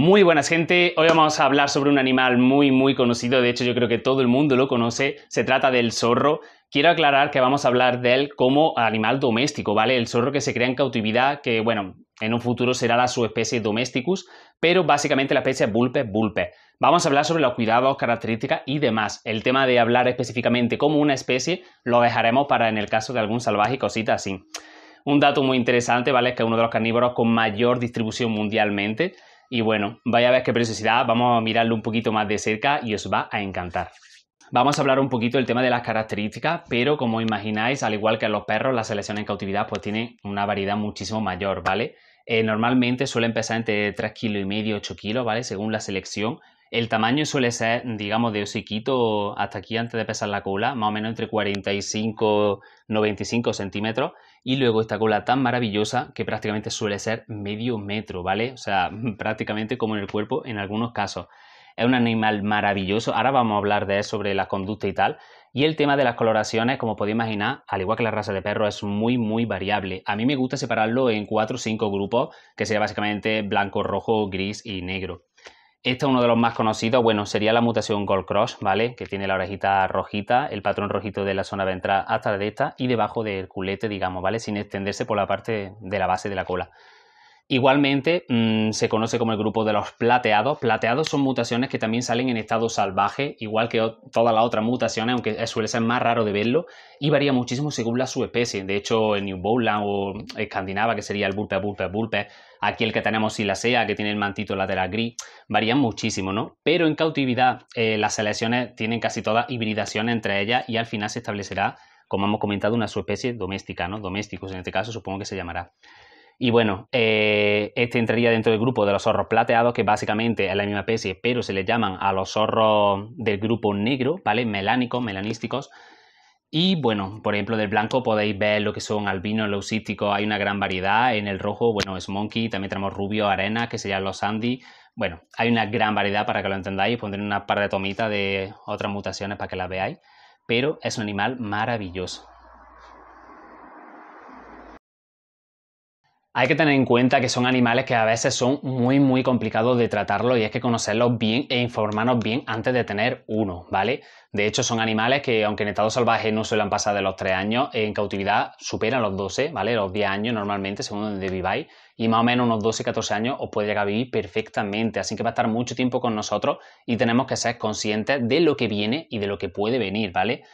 Muy buenas gente, hoy vamos a hablar sobre un animal muy muy conocido, de hecho yo creo que todo el mundo lo conoce, se trata del zorro. Quiero aclarar que vamos a hablar de él como animal doméstico, ¿vale? El zorro que se crea en cautividad, que bueno, en un futuro será la subespecie domesticus, pero básicamente la especie Vulpes vulpes. Vamos a hablar sobre los cuidados, características y demás. El tema de hablar específicamente como una especie lo dejaremos para en el caso de algún salvaje y cositas así. Un dato muy interesante, ¿vale? Es que es uno de los carnívoros con mayor distribución mundialmente. Y bueno, vaya a ver qué preciosidad, vamos a mirarlo un poquito más de cerca y os va a encantar. Vamos a hablar un poquito del tema de las características, pero como imagináis, al igual que los perros, la selección en cautividad pues tiene una variedad muchísimo mayor, ¿vale? Eh, normalmente suele empezar entre 3 kilos y medio, 8 kilos, ¿vale? Según la selección. El tamaño suele ser, digamos, de hociquito hasta aquí antes de pesar la cola, más o menos entre 45 95 centímetros. Y luego esta cola tan maravillosa que prácticamente suele ser medio metro, ¿vale? O sea, prácticamente como en el cuerpo en algunos casos. Es un animal maravilloso. Ahora vamos a hablar de eso, sobre la conducta y tal. Y el tema de las coloraciones, como podéis imaginar, al igual que la raza de perro, es muy, muy variable. A mí me gusta separarlo en cuatro o cinco grupos, que sería básicamente blanco, rojo, gris y negro. Este es uno de los más conocidos, bueno, sería la mutación Gold Cross, ¿vale? Que tiene la orejita rojita, el patrón rojito de la zona ventral hasta la de esta y debajo del culete, digamos, ¿vale? Sin extenderse por la parte de la base de la cola. Igualmente mm, se conoce como el grupo de los plateados. Plateados son mutaciones que también salen en estado salvaje, igual que todas las otras mutaciones, aunque suele ser más raro de verlo y varía muchísimo según la subespecie. De hecho, el New Bowland o Escandinava, que sería el Bulpe, Bulpe, Bulpe, aquí el que tenemos Silacea, que tiene el mantito lateral gris, varían muchísimo, ¿no? Pero en cautividad eh, las selecciones tienen casi todas hibridación entre ellas y al final se establecerá, como hemos comentado, una subespecie doméstica, ¿no? Domésticos en este caso supongo que se llamará. Y bueno, eh, este entraría dentro del grupo de los zorros plateados, que básicamente es la misma especie, pero se le llaman a los zorros del grupo negro, ¿vale? Melánicos, melanísticos. Y bueno, por ejemplo, del blanco podéis ver lo que son albinos, leucísticos, hay una gran variedad. En el rojo, bueno, es monkey, también tenemos rubio, arena, que serían los sandy. Bueno, hay una gran variedad para que lo entendáis. Pondré una par de tomitas de otras mutaciones para que las veáis. Pero es un animal maravilloso. Hay que tener en cuenta que son animales que a veces son muy muy complicados de tratarlos y es que conocerlos bien e informarnos bien antes de tener uno, ¿vale? De hecho son animales que aunque en estado salvaje no suelen pasar de los 3 años, en cautividad superan los 12, ¿vale? Los 10 años normalmente según donde viváis y más o menos unos 12, 14 años os puede llegar a vivir perfectamente, así que va a estar mucho tiempo con nosotros y tenemos que ser conscientes de lo que viene y de lo que puede venir, ¿vale?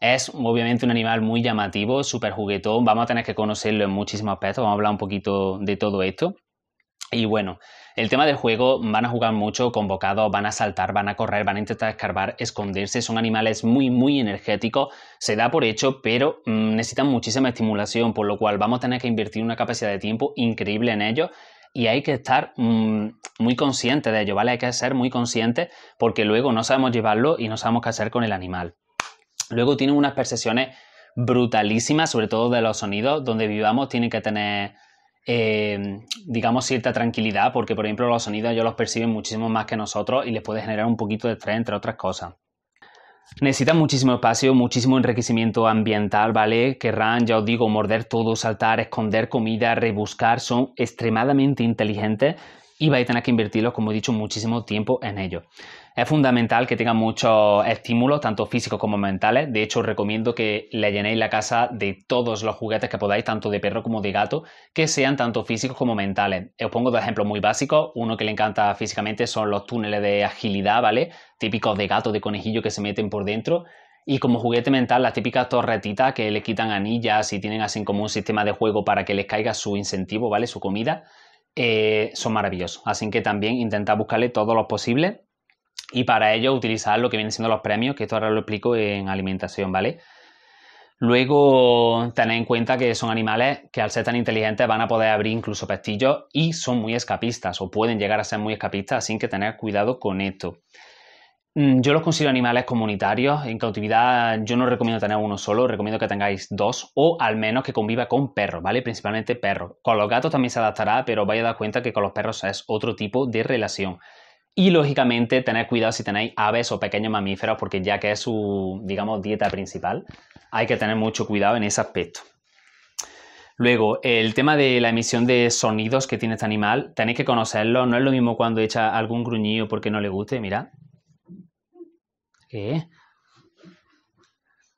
Es obviamente un animal muy llamativo, súper juguetón. Vamos a tener que conocerlo en muchísimos aspectos. Vamos a hablar un poquito de todo esto. Y bueno, el tema del juego, van a jugar mucho convocados, van a saltar, van a correr, van a intentar escarbar, esconderse. Son animales muy, muy energéticos. Se da por hecho, pero mm, necesitan muchísima estimulación, por lo cual vamos a tener que invertir una capacidad de tiempo increíble en ellos. Y hay que estar mm, muy consciente de ello, ¿vale? Hay que ser muy consciente porque luego no sabemos llevarlo y no sabemos qué hacer con el animal. Luego tienen unas percepciones brutalísimas, sobre todo de los sonidos. Donde vivamos tienen que tener, eh, digamos, cierta tranquilidad, porque, por ejemplo, los sonidos ellos los perciben muchísimo más que nosotros y les puede generar un poquito de estrés, entre otras cosas. Necesitan muchísimo espacio, muchísimo enriquecimiento ambiental, ¿vale? Querrán, ya os digo, morder todo, saltar, esconder comida, rebuscar, son extremadamente inteligentes y vais a tener que invertirlos, como he dicho, muchísimo tiempo en ello. Es fundamental que tengan muchos estímulos, tanto físicos como mentales. De hecho, os recomiendo que le llenéis la casa de todos los juguetes que podáis, tanto de perro como de gato, que sean tanto físicos como mentales. Os pongo dos ejemplos muy básicos. Uno que le encanta físicamente son los túneles de agilidad, ¿vale? Típicos de gato, de conejillo que se meten por dentro. Y como juguete mental, las típicas torretitas que le quitan anillas y tienen así como un sistema de juego para que les caiga su incentivo, ¿vale? Su comida. Eh, son maravillosos. Así que también intentad buscarle todo lo posible y para ello utilizar lo que vienen siendo los premios, que esto ahora lo explico en alimentación, ¿vale? Luego, tened en cuenta que son animales que al ser tan inteligentes van a poder abrir incluso pestillos y son muy escapistas o pueden llegar a ser muy escapistas, así que tener cuidado con esto. Mm, yo los considero animales comunitarios. En cautividad yo no recomiendo tener uno solo, recomiendo que tengáis dos o al menos que conviva con perros, ¿vale? Principalmente perros. Con los gatos también se adaptará, pero vaya a dar cuenta que con los perros es otro tipo de relación. Y lógicamente tener cuidado si tenéis aves o pequeños mamíferos, porque ya que es su, digamos, dieta principal, hay que tener mucho cuidado en ese aspecto. Luego, el tema de la emisión de sonidos que tiene este animal, tenéis que conocerlo. No es lo mismo cuando echa algún gruñido porque no le guste, mira. ¿Qué?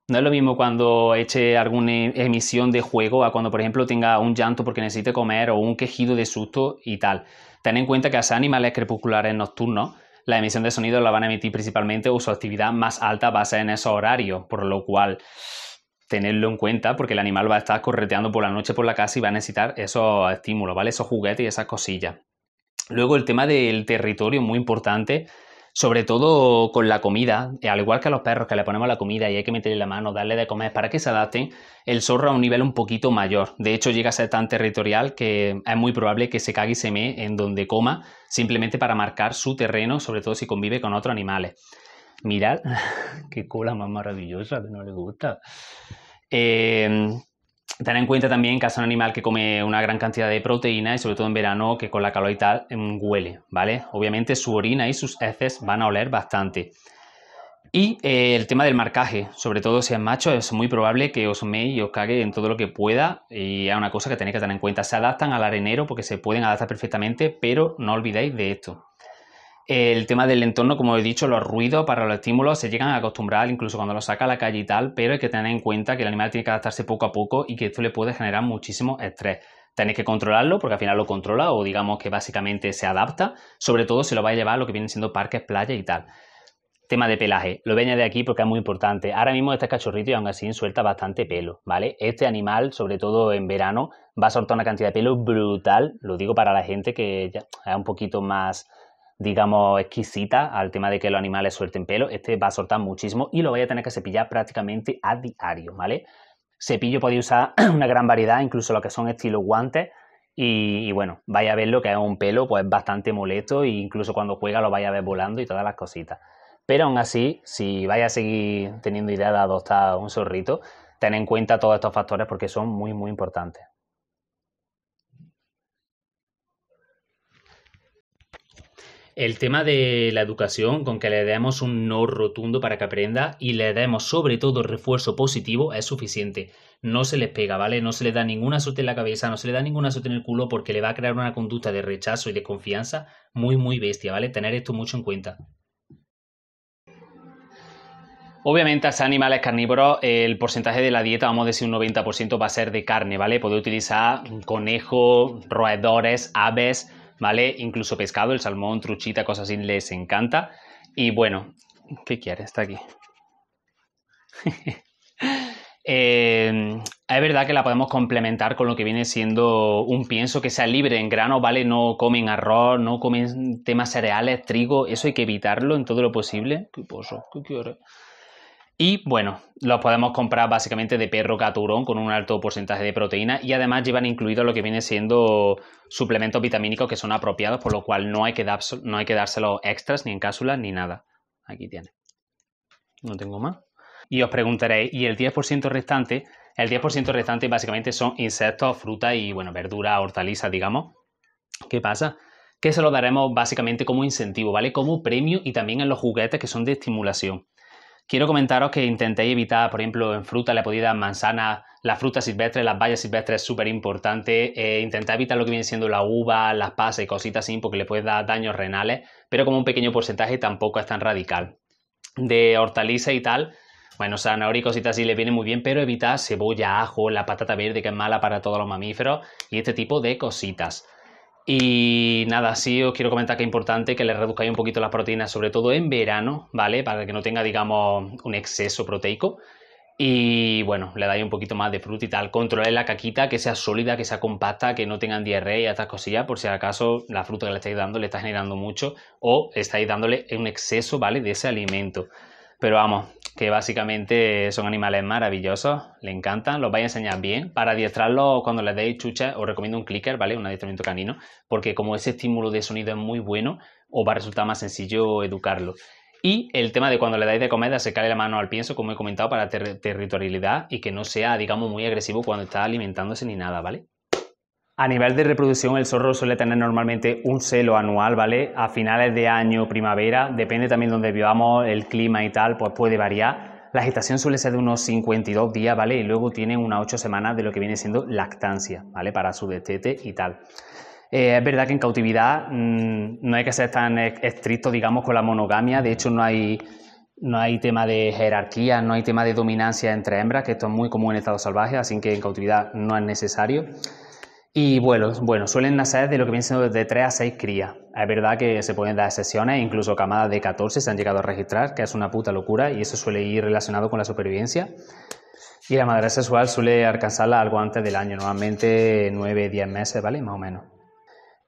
No es lo mismo cuando eche alguna emisión de juego a cuando, por ejemplo, tenga un llanto porque necesite comer o un quejido de susto y tal. Ten en cuenta que a animales crepusculares nocturnos, la emisión de sonido la van a emitir principalmente o su actividad más alta va a ser en esos horarios, por lo cual tenerlo en cuenta porque el animal va a estar correteando por la noche por la casa y va a necesitar esos estímulos, ¿vale? Esos juguetes y esas cosillas. Luego el tema del territorio, muy importante, sobre todo con la comida, al igual que a los perros que le ponemos la comida y hay que meterle la mano, darle de comer para que se adapten, el zorro a un nivel un poquito mayor. De hecho, llega a ser tan territorial que es muy probable que se cague y se mee en donde coma, simplemente para marcar su terreno, sobre todo si convive con otros animales. Mirad, qué cola más maravillosa, que no le gusta. Eh, Ten en cuenta también que es un animal que come una gran cantidad de proteína y sobre todo en verano que con la calor y tal em, huele, ¿vale? Obviamente su orina y sus heces van a oler bastante. Y eh, el tema del marcaje, sobre todo si es macho, es muy probable que os mee y os cague en todo lo que pueda y es una cosa que tenéis que tener en cuenta. Se adaptan al arenero porque se pueden adaptar perfectamente, pero no olvidéis de esto. El tema del entorno, como he dicho, los ruidos para los estímulos se llegan a acostumbrar incluso cuando los saca a la calle y tal, pero hay que tener en cuenta que el animal tiene que adaptarse poco a poco y que esto le puede generar muchísimo estrés. Tenéis que controlarlo porque al final lo controla o digamos que básicamente se adapta, sobre todo si lo va a llevar a lo que vienen siendo parques, playas y tal. Tema de pelaje, lo voy a añadir aquí porque es muy importante. Ahora mismo este cachorrito y aún así suelta bastante pelo, ¿vale? Este animal, sobre todo en verano, va a soltar una cantidad de pelo brutal, lo digo para la gente que ya es un poquito más digamos, exquisita al tema de que los animales suelten pelo, este va a soltar muchísimo y lo voy a tener que cepillar prácticamente a diario, ¿vale? Cepillo podéis usar una gran variedad, incluso lo que son estilos guantes, y, bueno, vaya a ver lo que es un pelo pues bastante molesto e incluso cuando juega lo vaya a ver volando y todas las cositas. Pero aún así, si vais a seguir teniendo idea de adoptar un zorrito, ten en cuenta todos estos factores porque son muy, muy importantes. El tema de la educación, con que le demos un no rotundo para que aprenda y le demos sobre todo refuerzo positivo, es suficiente. No se les pega, ¿vale? No se le da ninguna suerte en la cabeza, no se le da ninguna suerte en el culo porque le va a crear una conducta de rechazo y de confianza muy, muy bestia, ¿vale? Tener esto mucho en cuenta. Obviamente, a animales carnívoros, el porcentaje de la dieta, vamos a decir un 90%, va a ser de carne, ¿vale? Puede utilizar conejo, roedores, aves, ¿vale? Incluso pescado, el salmón, truchita, cosas así, les encanta. Y bueno, ¿qué quiere? Está aquí. Eh, es verdad que la podemos complementar con lo que viene siendo un pienso que sea libre en grano, ¿vale? No comen arroz, no comen temas cereales, trigo, eso hay que evitarlo en todo lo posible. ¿Qué pozo? ¿Qué quiere? Y bueno, los podemos comprar básicamente de perro caturón con un alto porcentaje de proteína y además llevan incluido lo que viene siendo suplementos vitamínicos que son apropiados, por lo cual no hay que, que dárselos extras ni en cápsulas ni nada. Aquí tiene. No tengo más. Y os preguntaréis, ¿y el 10% restante? El 10% restante básicamente son insectos, frutas y, bueno, verduras, hortalizas, digamos. ¿Qué pasa? Que se lo daremos básicamente como incentivo, ¿vale? Como premio y también en los juguetes que son de estimulación. Quiero comentaros que intentéis evitar, por ejemplo, en fruta le podéis dar manzana, las frutas silvestres, las bayas silvestres es súper importante. Eh, evitar lo que viene siendo la uva, las pasas y cositas así, porque le puede dar daños renales, pero como un pequeño porcentaje tampoco es tan radical. De hortalizas y tal, bueno, zanahoria y cositas así le viene muy bien, pero evitar cebolla, ajo, la patata verde que es mala para todos los mamíferos y este tipo de cositas. Y nada, sí os quiero comentar que es importante que le reduzcáis un poquito las proteínas, sobre todo en verano, ¿vale? Para que no tenga, digamos, un exceso proteico. Y bueno, le dais un poquito más de fruta y tal. Controléis la caquita, que sea sólida, que sea compacta, que no tengan diarrea y estas cosillas, por si acaso la fruta que le estáis dando le está generando mucho o estáis dándole un exceso, ¿vale? De ese alimento. Pero vamos, que básicamente son animales maravillosos, le encantan, los vais a enseñar bien. Para adiestrarlos cuando les deis chucha, os recomiendo un clicker, ¿vale? Un adiestramiento canino, porque como ese estímulo de sonido es muy bueno, os va a resultar más sencillo educarlo. Y el tema de cuando le dais de comer, de secarle la mano al pienso, como he comentado, para territorialidad y que no sea, digamos, muy agresivo cuando está alimentándose ni nada, ¿vale? A nivel de reproducción, el zorro suele tener normalmente un celo anual, ¿vale? A finales de año, primavera, depende también de donde vivamos, el clima y tal, pues puede variar. La gestación suele ser de unos 52 días, ¿vale? Y luego tienen unas 8 semanas de lo que viene siendo lactancia, ¿vale? Para su destete y tal. Eh, es verdad que en cautividad mm, no hay que ser tan estricto, digamos, con la monogamia. De hecho, no hay, no hay tema de jerarquía, no hay tema de dominancia entre hembras, que esto es muy común en estado salvaje, así que en cautividad no es necesario. Y bueno, bueno, suelen nacer de lo que viene siendo de 3 a 6 crías. Es verdad que se pueden dar sesiones, incluso camadas de 14 se han llegado a registrar, que es una puta locura y eso suele ir relacionado con la supervivencia. Y la madurez sexual suele alcanzarla algo antes del año, normalmente 9, 10 meses, ¿vale? Más o menos.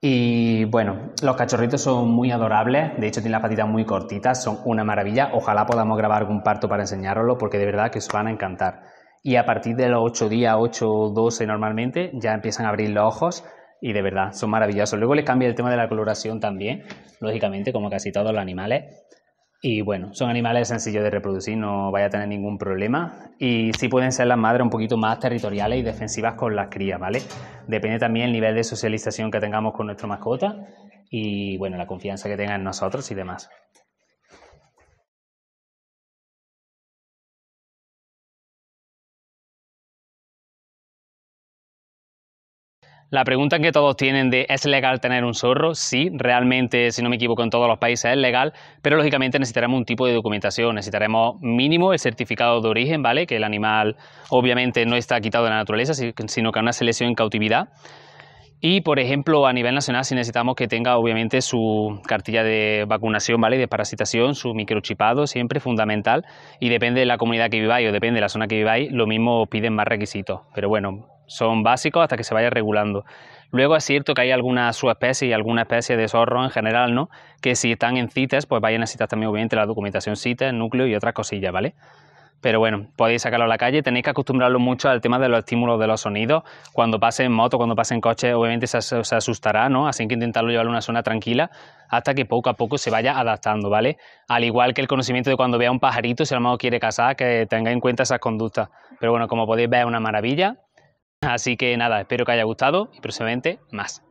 Y bueno, los cachorritos son muy adorables, de hecho tienen las patitas muy cortitas, son una maravilla. Ojalá podamos grabar algún parto para enseñároslo porque de verdad que os van a encantar y a partir de los 8 días, 8 o 12 normalmente, ya empiezan a abrir los ojos y de verdad son maravillosos. Luego les cambia el tema de la coloración también, lógicamente, como casi todos los animales. Y bueno, son animales sencillos de reproducir, no vaya a tener ningún problema. Y sí pueden ser las madres un poquito más territoriales y defensivas con las crías, ¿vale? Depende también el nivel de socialización que tengamos con nuestra mascota y bueno, la confianza que tenga en nosotros y demás. La pregunta que todos tienen de ¿es legal tener un zorro? Sí, realmente, si no me equivoco, en todos los países es legal, pero lógicamente necesitaremos un tipo de documentación, necesitaremos mínimo el certificado de origen, ¿vale? Que el animal obviamente no está quitado de la naturaleza, sino que es una selección en cautividad. Y, por ejemplo, a nivel nacional, si necesitamos que tenga obviamente su cartilla de vacunación, ¿vale? De parasitación, su microchipado, siempre fundamental. Y depende de la comunidad que viváis o depende de la zona que viváis, lo mismo piden más requisitos. Pero bueno, son básicos hasta que se vaya regulando. Luego es cierto que hay algunas subespecies y alguna especie de zorro en general, ¿no? Que si están en CITES, pues vayan a necesitar también obviamente la documentación CITES, núcleo y otras cosillas, ¿vale? Pero bueno, podéis sacarlo a la calle, tenéis que acostumbrarlo mucho al tema de los estímulos de los sonidos. Cuando pase en moto, cuando pase en coche, obviamente se, asustará, ¿no? Así que intentarlo llevarlo a una zona tranquila hasta que poco a poco se vaya adaptando, ¿vale? Al igual que el conocimiento de cuando vea un pajarito, si lo mejor quiere cazar, que tenga en cuenta esas conductas. Pero bueno, como podéis ver, es una maravilla Así que nada, espero que haya gustado y próximamente más.